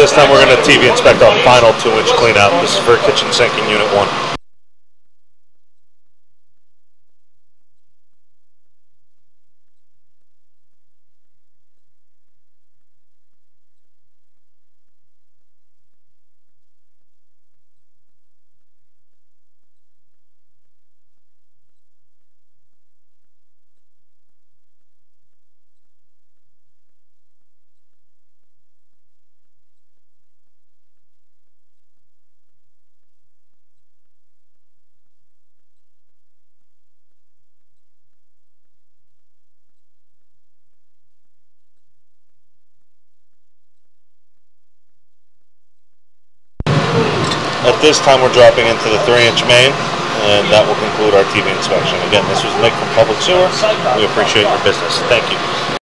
this time we're going to TV inspect our final two-inch cleanout. This is for kitchen sinking Unit 1. At this time, we're dropping into the three-inch main, and that will conclude our TV inspection. Again, this was Nick from Public Sewer. We appreciate your business. Thank you.